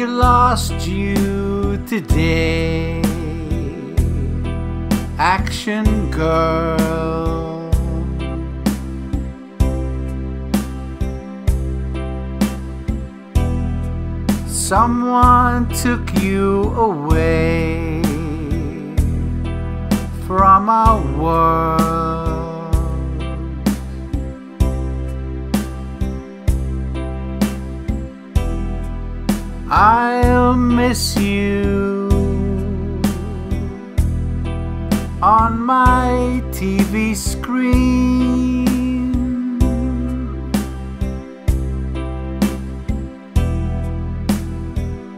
We lost you today, Action Girl. Someone took you away from our world. I'll miss you on my TV screen.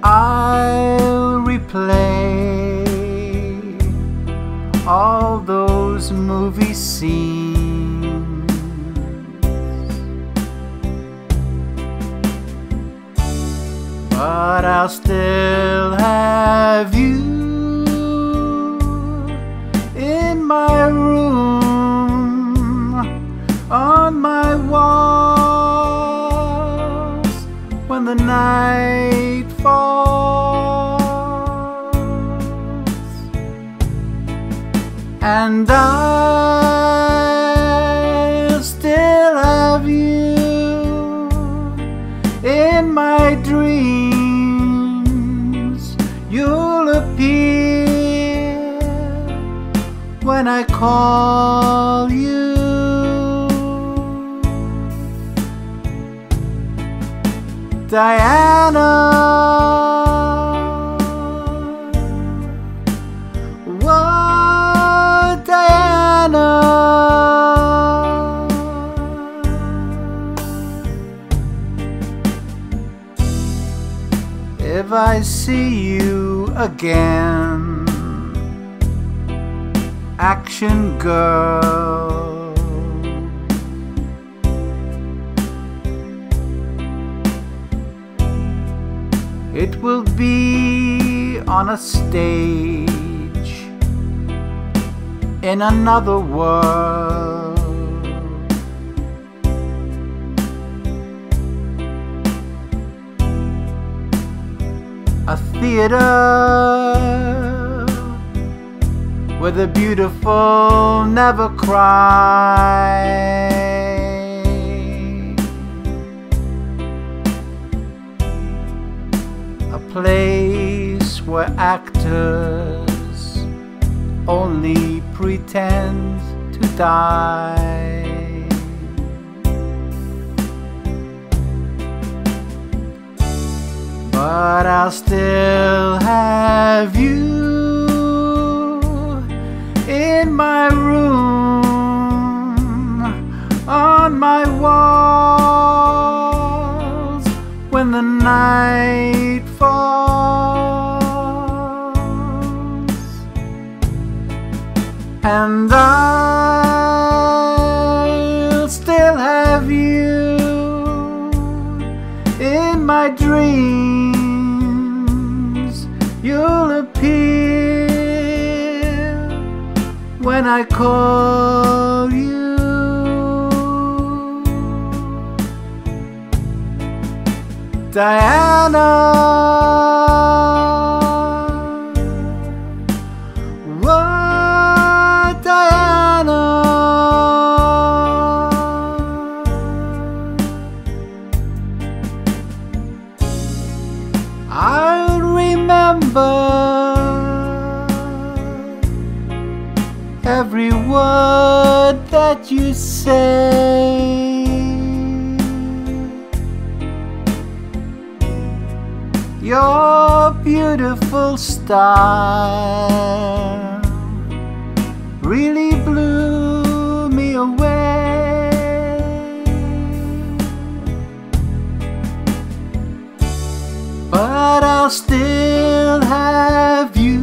I'll replay all those movie scenes. But I'll still have you in my room, on my walls when the night falls. And I'll still have you in my dreams. When I call you. Diana. Whoa, Diana. If I see you again, action girl. It will be on a stage in another world. A theater where the beautiful never cry. A place where actors only pretend to die. But I'll still have you my walls when the night falls. And I'll still have you in my dreams. You'll appear when I call you. Diana. Whoa, Diana. I'll remember every word that you say. Your beautiful style really blew me away. But I'll still have you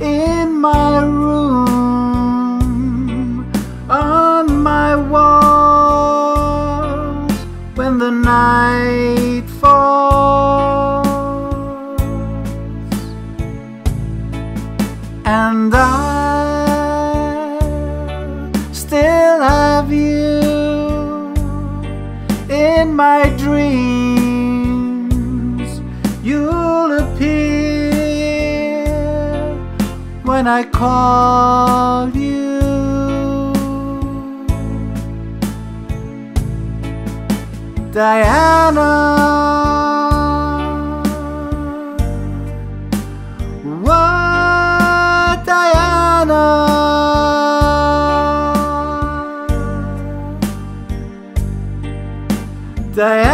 in my room, on my walls when the night love you in my dreams. You'll appear when I call you. Diana Diana.